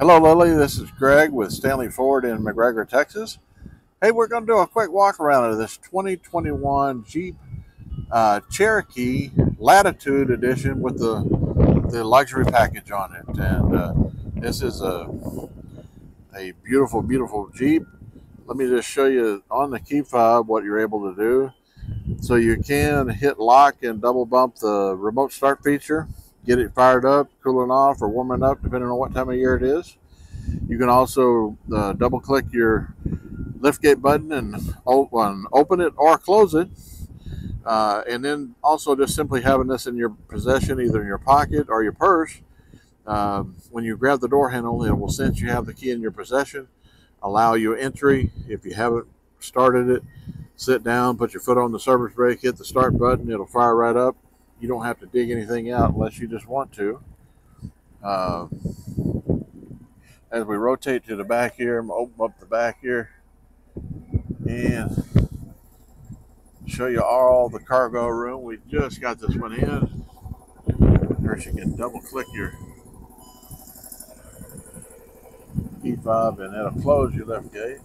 Hello, Lily. This is Greg with Stanley Ford in McGregor, Texas. Hey, we're going to do a quick walk around of this 2021 Jeep uh, Cherokee Latitude Edition with the the luxury package on it. And uh, this is a a beautiful, beautiful Jeep. Let me just show you on the key fob what you're able to do. So you can hit lock and double bump the remote start feature get it fired up, cooling off, or warming up, depending on what time of year it is. You can also uh, double click your liftgate button and open, open it or close it. Uh, and then also just simply having this in your possession, either in your pocket or your purse. Um, when you grab the door handle, it will sense you have the key in your possession, allow you entry. If you haven't started it, sit down, put your foot on the service brake, hit the start button, it'll fire right up you don't have to dig anything out unless you just want to. Uh, as we rotate to the back here, I'm open up the back here and show you all the cargo room. We just got this one in. First, you can double click your key fob and it'll close your liftgate.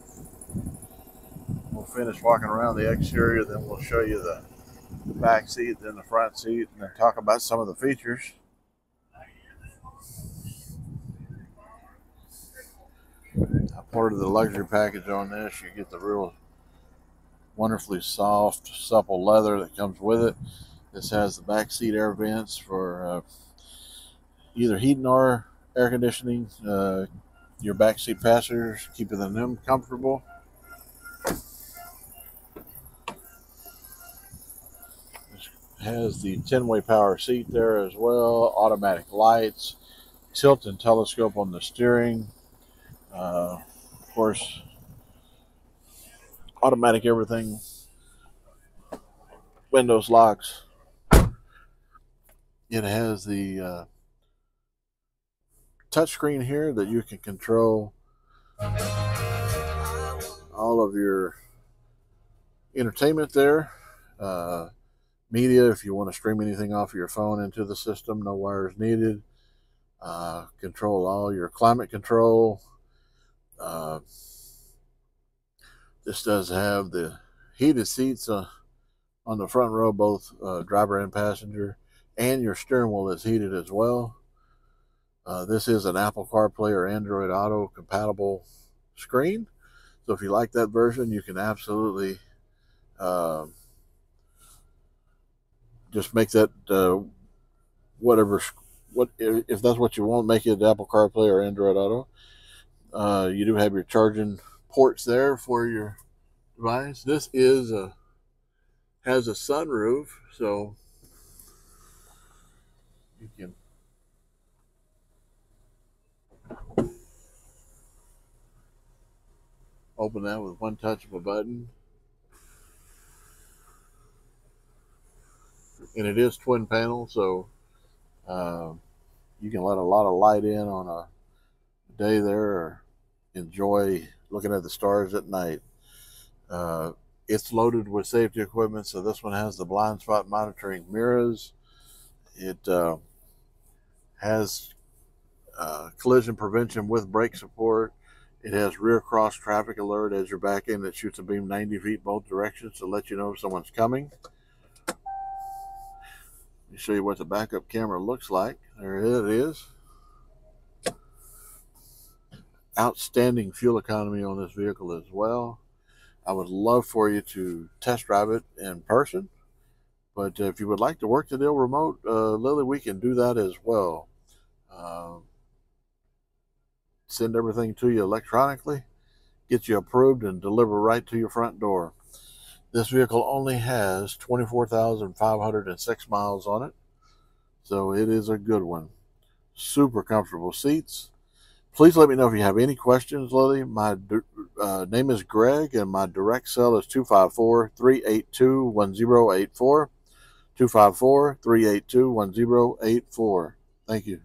We'll finish walking around the exterior, then we'll show you the the back seat, then the front seat, and then talk about some of the features. Part of the luxury package on this, you get the real wonderfully soft, supple leather that comes with it. This has the back seat air vents for uh, either heating or air conditioning. Uh, your back seat passengers, keeping them comfortable. Has the 10-way power seat there as well, automatic lights, tilt and telescope on the steering. Uh, of course, automatic everything, windows locks. It has the uh, touchscreen here that you can control all of your entertainment there. Uh, media. If you want to stream anything off of your phone into the system no wires needed. Uh, control all your climate control. Uh, this does have the heated seats uh, on the front row both uh, driver and passenger and your steering wheel is heated as well. Uh, this is an apple carplay or android auto compatible screen. So if you like that version you can absolutely uh, just make that uh, whatever what if that's what you want make it apple carplay or android auto. Uh, you do have your charging ports there for your device. This is a has a sunroof so you can open that with one touch of a button and it is twin panel, so uh, you can let a lot of light in on a day there or enjoy looking at the stars at night. Uh, it's loaded with safety equipment, so this one has the blind spot monitoring mirrors. It uh, has collision prevention with brake support. It has rear cross traffic alert as you're backing that shoots a beam 90 feet both directions to let you know if someone's coming me show you what the backup camera looks like. There it is. Outstanding fuel economy on this vehicle as well. I would love for you to test drive it in person. But if you would like to work the deal remote, uh, Lily, we can do that as well. Uh, send everything to you electronically, get you approved, and deliver right to your front door. This vehicle only has 24,506 miles on it, so it is a good one. Super comfortable seats. Please let me know if you have any questions, Lily. My uh, name is Greg, and my direct cell is 254 382 1084. 254 382 1084. Thank you.